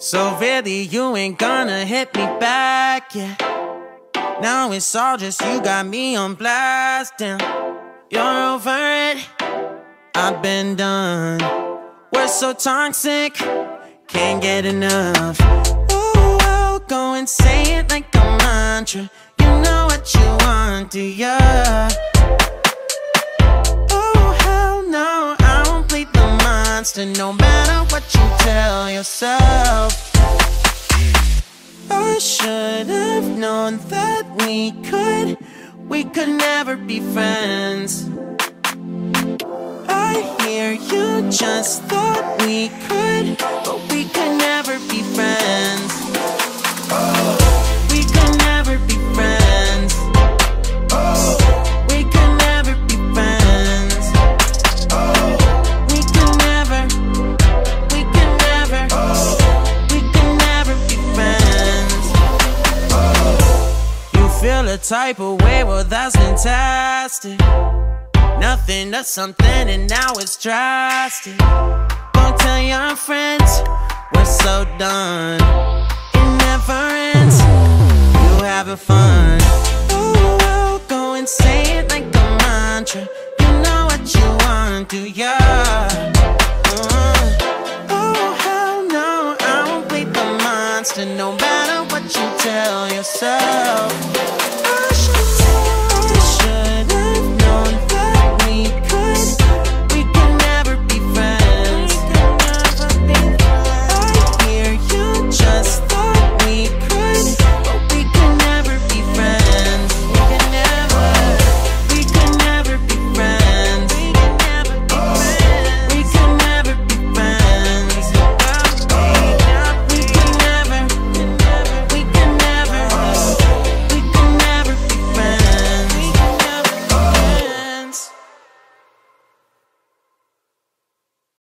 So really, you ain't gonna hit me back, yeah. Now it's all just you got me on blast, damn. You're over it, I've been done. We're so toxic, can't get enough. Ooh, I'll go and say it like a mantra. You know what you want, do ya? Oh, hell no, I won't play the monster no matter what you tell yourself. Should have known that we could, we could never be friends. I hear you just thought we could, feel a type of way, well, that's fantastic. Nothing to something, and now it's drastic. Don't tell your friends, we're so done. Monster no matter what you tell yourself.